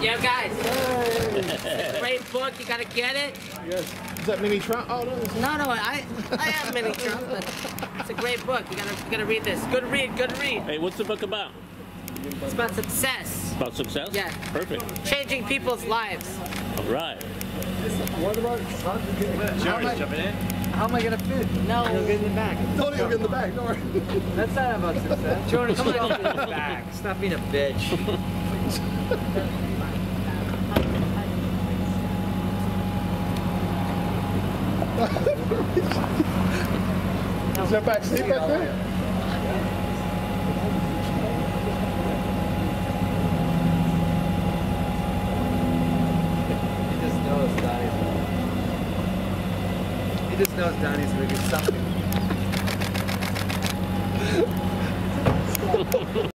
Yo, guys. It's a great book. You gotta get it. Yes. Is that mini Trump? Oh, no. No, no, I, I have Mini Trump, but it's a great book. You gotta, you gotta read this. Good read, good read. Hey, what's the book about? It's about success, About success? Yeah. Perfect. changing people's lives. All right. What about Jerry's jumping in. How am I gonna fit? No. You'll get in the back. Don't even get in the back. Don't worry. That's not about success. Jordan, come on get in the back. Stop being a bitch. Is that back seat back there? He just knows Donny's. He just knows Donny's gonna get something.